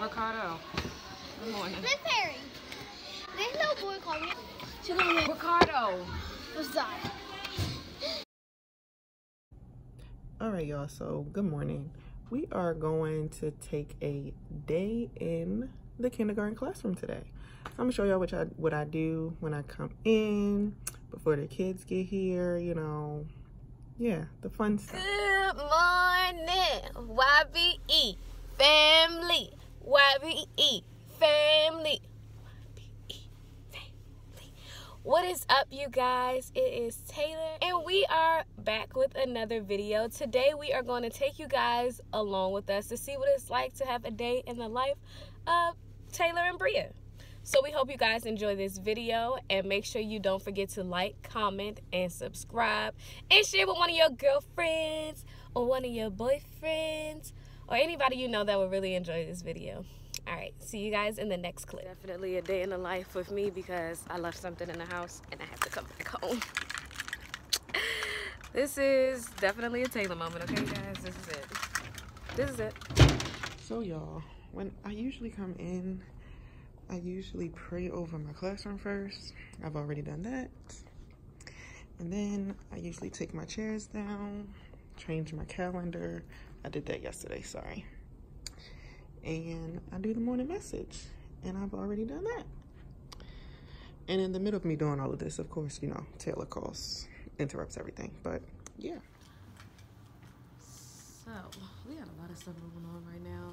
Ricardo. Good morning. Miss Perry. There's no boy called me. She called me. Ricardo. What's that? All right, y'all. So, good morning. We are going to take a day in the kindergarten classroom today. I'm gonna show y'all what I what I do when I come in before the kids get here. You know, yeah, the fun stuff. Good morning, YBE family. YBE family. Family. What is up, you guys? It is Taylor, and we are back with another video. Today, we are going to take you guys along with us to see what it's like to have a day in the life of Taylor and Bria. So we hope you guys enjoy this video and make sure you don't forget to like, comment, and subscribe and share with one of your girlfriends or one of your boyfriends or anybody you know that will really enjoy this video. All right, see you guys in the next clip. Definitely a day in the life with me because I left something in the house and I have to come back home. This is definitely a Taylor moment, okay guys? This is it. This is it. So, y'all, when I usually come in, I usually pray over my classroom first. I've already done that. And then I usually take my chairs down, change my calendar. I did that yesterday, sorry. And I do the morning message. And I've already done that. And in the middle of me doing all of this, of course, you know, Taylor calls, interrupts everything. But yeah. So, we got a lot of stuff going on right now.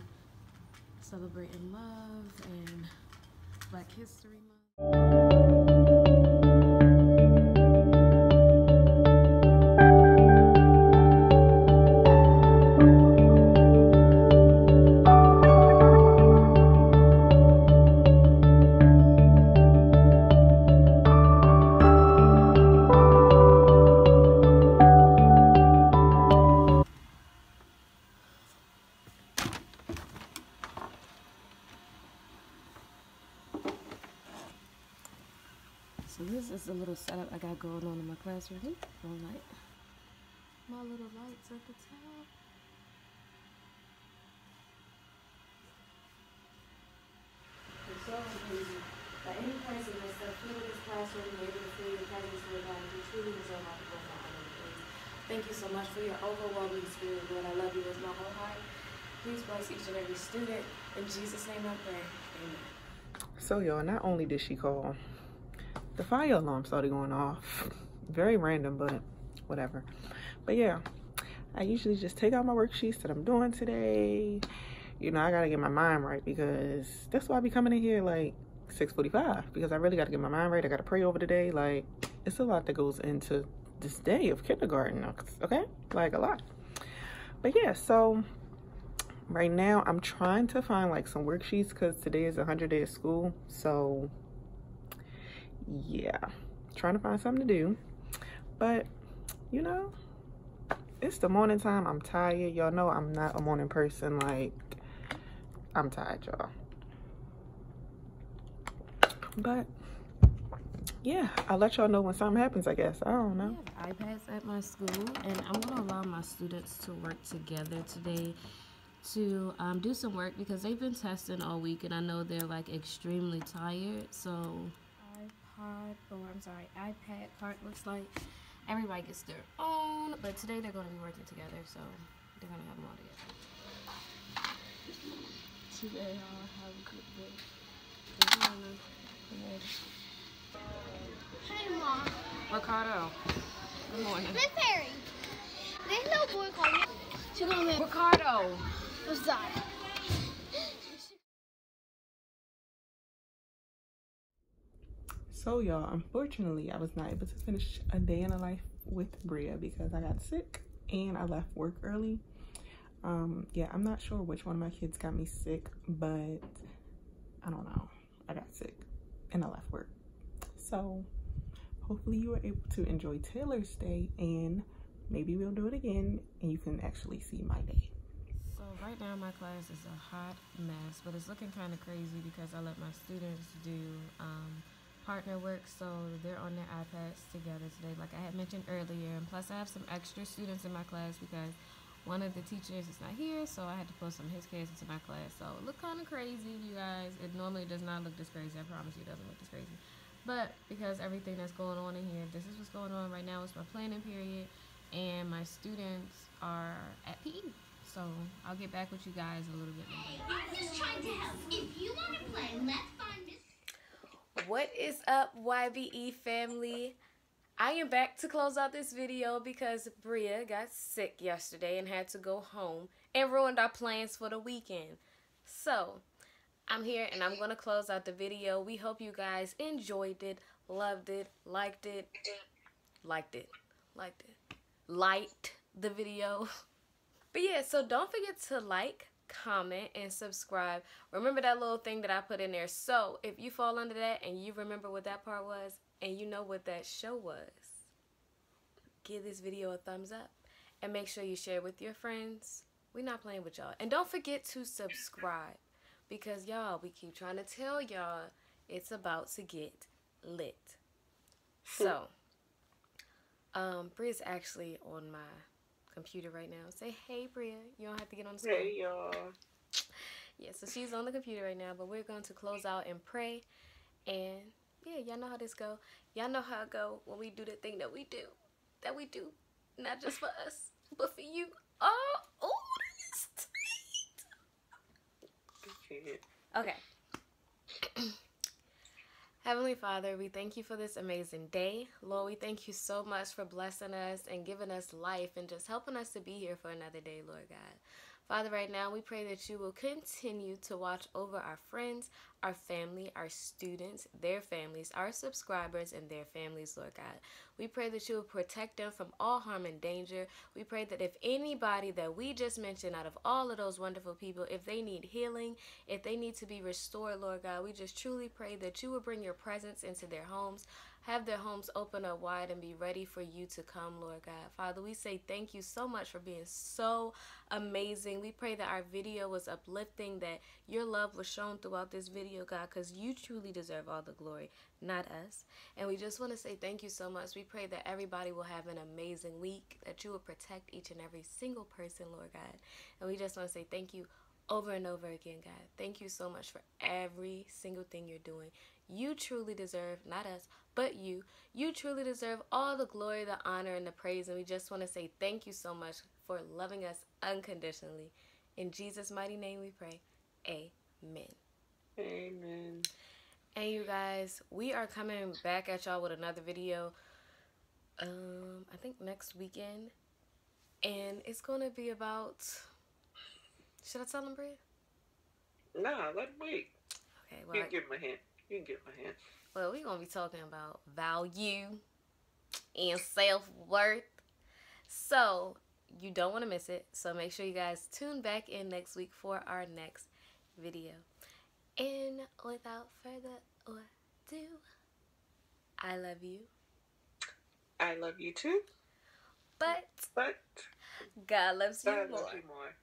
Celebrating love and Black History Month. On in my classroom. Light. My little lights at the top. It's so amazing that any person that steps foot this classroom and able to feel your presence, Lord God, you truly deserve all the glory and honor and praise. Thank you so much for your overwhelming spirit, Lord. I love you with my whole heart. Please bless each and every student. In Jesus' name I pray. Amen. So, y'all, not only did she call, the fire alarm started going off. Very random, but whatever. But yeah, I usually just take out my worksheets that I'm doing today. You know, I gotta get my mind right because that's why I be coming in here like 6:45 because I really gotta get my mind right. I gotta pray over the day. Like, it's a lot that goes into this day of kindergarten. Okay, like a lot. But yeah, so right now I'm trying to find like some worksheets because today is a 100 day of school. So yeah, trying to find something to do. But you know, it's the morning time. I'm tired. Y'all know I'm not a morning person. Like, I'm tired, y'all. But yeah, I'll let y'all know when something happens, I guess. I don't know. I have iPads at my school, and I'm going to allow my students to work together today to um, do some work because they've been testing all week, and I know they're like extremely tired. So, iPod, or I'm sorry, iPad cart looks like everybody gets their own, but today they're going to be working together, so they're going to have them all together. Today, I'll have a good day. Good morning. Hey, Mom. Ricardo. Good morning. Miss Perry. This little boy called called me. Ricardo. What's that? So y'all, unfortunately, I was not able to finish a day in a life with Bria because I got sick and I left work early. Um, yeah, I'm not sure which one of my kids got me sick, but I don't know. I got sick and I left work. So hopefully you were able to enjoy Taylor's day and maybe we'll do it again and you can actually see my day. So right now my class is a hot mess, but it's looking kind of crazy because I let my students do um, partner work, so they're on their iPads together today, like I had mentioned earlier. And plus, I have some extra students in my class because one of the teachers is not here, so I had to put some of his kids into my class. So it looked kind of crazy, you guys. It normally does not look this crazy. I promise you, it doesn't look this crazy. But because everything that's going on in here, this is what's going on right now. It's my planning period, and my students are at PE. So I'll get back with you guys a little bit later. I'm just trying to help. If you want to play, let's find. What is up, YBE family? I am back to close out this video because Bria got sick yesterday and had to go home and ruined our plans for the weekend. So, I'm here and I'm going to close out the video. We hope you guys enjoyed it, loved it, liked it, liked it, liked it, liked the video. But yeah, so don't forget to like, comment, and subscribe. Remember that little thing that I put in there. So if you fall under that and you remember what that part was and you know what that show was, give this video a thumbs up and make sure you share with your friends. We're not playing with y'all. And don't forget to subscribe because y'all, we keep trying to tell y'all it's about to get lit. So, um, Bria's actually on my computer right now. Say hey, Bria. You don't have to get on the screen. Hey, y'all. Yeah, so she's on the computer right now, but we're going to close out and pray. And yeah, y'all know how this go. Y'all know how it go when we do the thing that we do. That we do. Not just for us, but for you. Oh, oh, this is Okay. Heavenly Father, we thank you for this amazing day. Lord, we thank you so much for blessing us and giving us life and just helping us to be here for another day, Lord God. Father, right now we pray that you will continue to watch over our friends, our family, our students, their families, our subscribers, and their families, Lord God. We pray that you will protect them from all harm and danger. We pray that if anybody that we just mentioned out of all of those wonderful people, if they need healing, if they need to be restored, Lord God, we just truly pray that you will bring your presence into their homes have their homes open up wide and be ready for you to come, Lord God. Father, we say thank you so much for being so amazing. We pray that our video was uplifting, that your love was shown throughout this video, God, because you truly deserve all the glory, not us. And we just want to say thank you so much. We pray that everybody will have an amazing week, that you will protect each and every single person, Lord God. And we just want to say thank you over and over again, God. Thank you so much for every single thing you're doing. You truly deserve, not us, but you. You truly deserve all the glory, the honor, and the praise. And we just want to say thank you so much for loving us unconditionally. In Jesus' mighty name we pray. Amen. Amen. And you guys, we are coming back at y'all with another video. Um, I think next weekend. And it's gonna be about should I tell them, Bria? Nah, let him wait. Okay, You well, can give him a hint. You can him a hint. well, we're gonna be talking about value and self worth. So you don't want to miss it. So make sure you guys tune back in next week for our next video. And without further ado, I love you, I love you too, but but God loves you God more. loves you more.